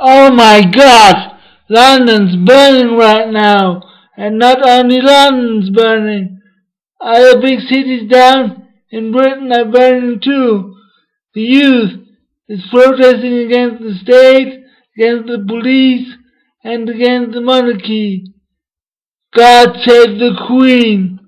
Oh my God! London's burning right now, and not only London's burning. Other big cities down in Britain are burning too. The youth is protesting against the state, against the police, and against the monarchy. God save the Queen!